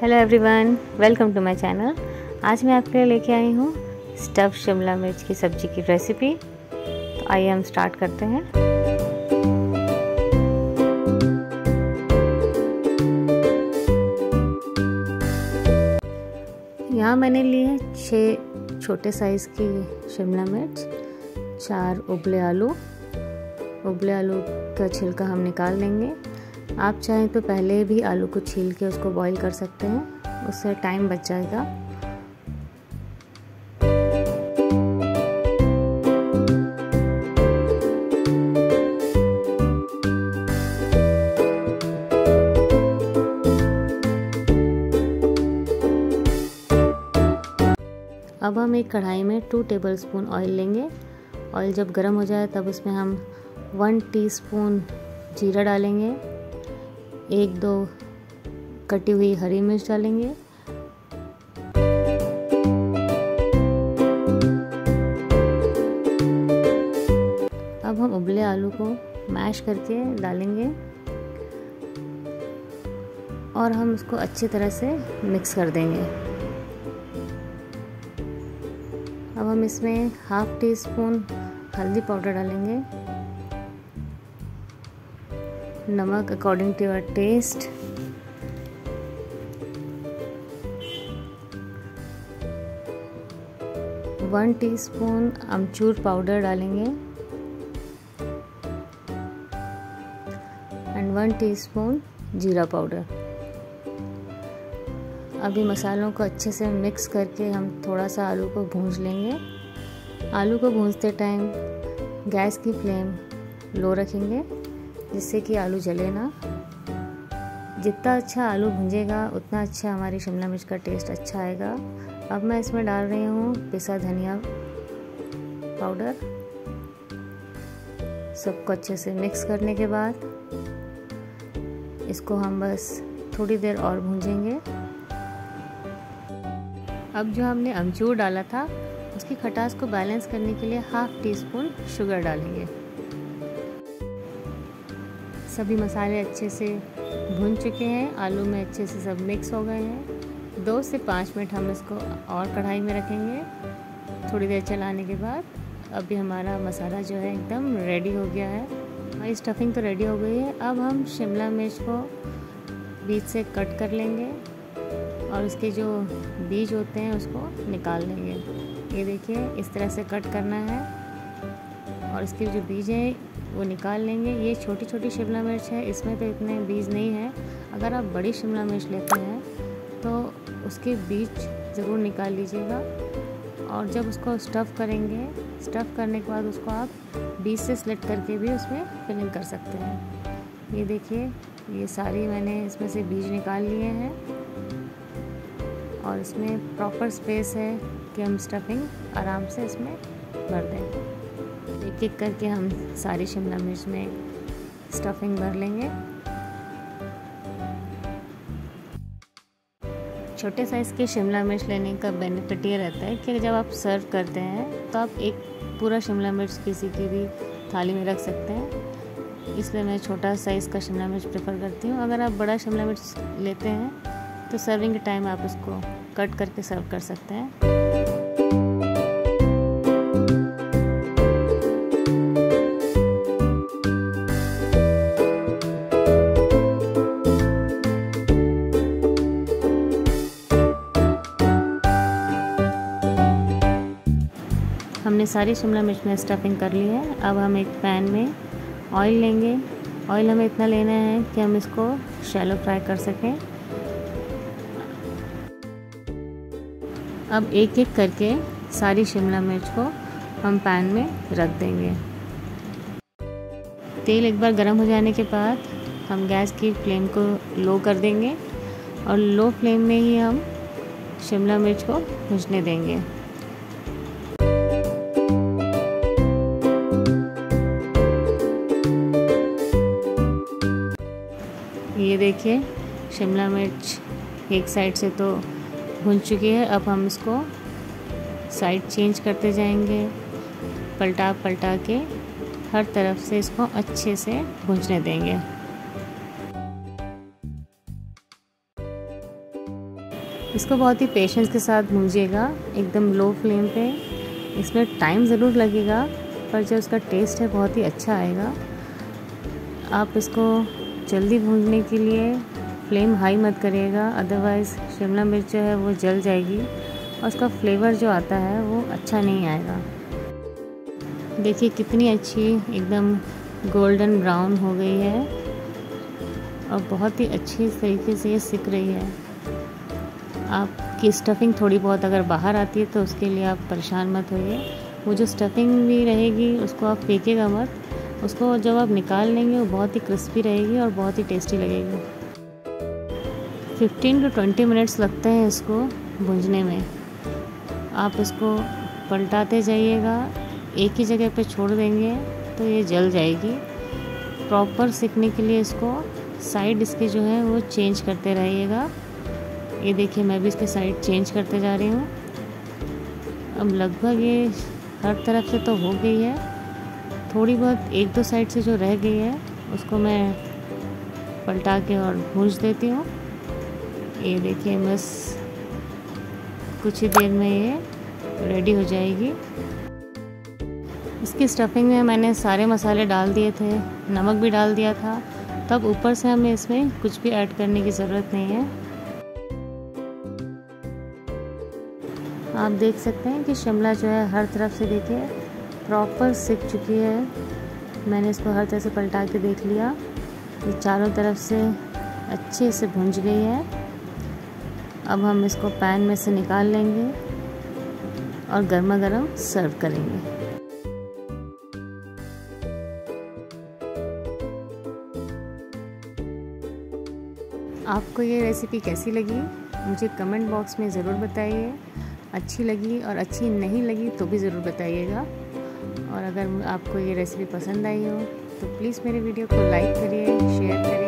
Hello everyone welcome to my channel आज मैं आपके लिए लेके आई हूँ स्टफ़ शिमला मिर्च की सब्ज़ी की रेसिपी तो आइए हम स्टार्ट करते हैं। यहाँ मैंने लिए छः छोटे साइज़ की शिमला मिर्च, चार उबले आलू। उबले आलू का छिलका हम निकाल लेंगे। आप चाहें तो पहले भी आलू को छील के उसको बॉईल कर सकते हैं। उससे टाइम बच जाएगा। अब हम एक कढ़ाई में टू टेबल स्पून ऑयल लेंगे। ऑयल जब गर्म हो जाए तब उसमें हम वन टीस्पून जीरा डालेंगे। एक दो कटी हुई हरी मिर्च डालेंगे। अब हम उबले आलू को मैश करके डालेंगे और हम उसको अच्छी तरह से मिक्स कर देंगे। अब हम इसमें हाफ़ टी स्पून हल्दी पाउडर डालेंगे। नमक according to your taste one teaspoon amchur powder डालेंगे. एंड वन टीस्पून जीरा पाउडर अभी मसालों को अच्छे से मिक्स करके हम थोड़ा सा आलू को भूंज लेंगे. आलू को भूंजते टाइम गैस की फ्लेम लो रखेंगे. जिससे कि आलू जले ना। जितना अच्छा आलू भुंजेगा, उतना अच्छा हमारी शिमला मिर्च का टेस्ट अच्छा आएगा। अब मैं इसमें डाल रही हूँ पिसा धनिया पाउडर सबको अच्छे से मिक्स करने के बाद इसको हम बस थोड़ी देर और भूंजेंगे। अब जो हमने अमचूर डाला था, उसकी खटास को बैलेंस करने के लिए हाफ़ टी स्पून शुगर डालेंगे। सभी मसाले अच्छे से भुन चुके हैं, आलू में अच्छे से सब मिक्स हो गए हैं। दो से पाँच मिनट हम इसको और कढ़ाई में रखेंगे, थोड़ी देर चलाने के बाद। अभी हमारा मसाला जो है एकदम रेडी हो गया है। हमारी स्टफिंग तो रेडी हो गई है। अब हम शिमला मिर्च को बीच से कट कर लेंगे और उसके जो बीज होते हैं उसको निकाल लेंगे। ये देखिए, इस तरह से कट करना है। और इसके जो बीज हैं, वो निकाल लेंगे। ये छोटी छोटी शिमला मिर्च है, इसमें तो इतने बीज नहीं है। अगर आप बड़ी शिमला मिर्च लेते हैं तो उसके बीज ज़रूर निकाल लीजिएगा। और जब उसको स्टफ़ करेंगे स्टफ़ करने के बाद उसको आप बीज से स्लिट करके भी उसमें फिलिंग कर सकते हैं। ये देखिए, ये सारी मैंने इसमें से बीज निकाल लिए हैं। और इसमें प्रॉपर स्पेस है कि हम स्टफिंग आराम से इसमें भर दें। एक एक करके हम सारी शिमला मिर्च में स्टफिंग भर लेंगे। छोटे साइज़ के शिमला मिर्च लेने का बेनिफिट ये रहता है कि जब आप सर्व करते हैं तो आप एक पूरा शिमला मिर्च किसी की भी थाली में रख सकते हैं। इसलिए मैं छोटा साइज़ का शिमला मिर्च प्रेफर करती हूँ। अगर आप बड़ा शिमला मिर्च लेते हैं तो सर्विंग के टाइम आप इसको कट करके सर्व कर सकते हैं। हमने सारी शिमला मिर्च में स्टफिंग कर ली है। अब हम एक पैन में ऑयल लेंगे। ऑयल हमें इतना लेना है कि हम इसको शैलो फ्राई कर सकें। अब एक एक करके सारी शिमला मिर्च को हम पैन में रख देंगे। तेल एक बार गर्म हो जाने के बाद हम गैस की फ्लेम को लो कर देंगे और लो फ्लेम में ही हम शिमला मिर्च को भुजने देंगे। ये देखिए, शिमला मिर्च एक साइड से तो भुन चुकी है। अब हम इसको साइड चेंज करते जाएँगे, पलटा पलटा के हर तरफ़ से इसको अच्छे से भुजने देंगे। इसको बहुत ही पेशेंस के साथ भूंजिएगा एकदम लो फ्लेम पे। इसमें टाइम ज़रूर लगेगा, पर जो उसका टेस्ट है, बहुत ही अच्छा आएगा। आप इसको जल्दी भूनने के लिए फ्लेम हाई मत करिएगा अदरवाइज़ शिमला मिर्च जो है वो जल जाएगी और उसका फ्लेवर जो आता है वो अच्छा नहीं आएगा। देखिए कितनी अच्छी एकदम गोल्डन ब्राउन हो गई है और बहुत ही अच्छी तरीके से ये सिक रही है। आपकी स्टफिंग थोड़ी बहुत अगर बाहर आती है तो उसके लिए आप परेशान मत होइए। वो जो स्टफिंग भी रहेगी उसको आप फेंकेगा मत। उसको जब आप निकाल लेंगे, वो बहुत ही क्रिस्पी रहेगी और बहुत ही टेस्टी लगेगी। 15 टू 20 मिनट्स लगते हैं इसको भूंजने में। आप इसको पलटाते जाइएगा, एक ही जगह पे छोड़ देंगे तो ये जल जाएगी। प्रॉपर सीखने के लिए इसको साइड इसके जो है, वो चेंज करते रहिएगा। ये देखिए, मैं भी इसके साइड चेंज करते जा रही हूँ। अब लगभग ये हर तरफ़ से तो हो गई है। थोड़ी बहुत एक दो साइड से जो रह गई है, उसको मैं पलटा के और भूज देती हूँ। ये देखिए, बस कुछ ही देर में ये रेडी हो जाएगी। इसकी स्टफिंग में मैंने सारे मसाले डाल दिए थे, नमक भी डाल दिया था। तब ऊपर से हमें इसमें कुछ भी ऐड करने की ज़रूरत नहीं है। आप देख सकते हैं कि शिमला जो है हर तरफ़ से देखिए प्रॉपर सिक चुकी है। मैंने इसको हर तरह से पलटा के देख लिया। ये चारों तरफ़ से अच्छे से भुंज गई है। अब हम इसको पैन में से निकाल लेंगे और गर्मा गर्म सर्व करेंगे। आपको ये रेसिपी कैसी लगी? मुझे कमेंट बॉक्स में ज़रूर बताइए। अच्छी लगी और अच्छी नहीं लगी तो भी ज़रूर बताइएगा। और अगर आपको ये रेसिपी पसंद आई हो तो प्लीज़ मेरे वीडियो को लाइक करिए शेयर करिए।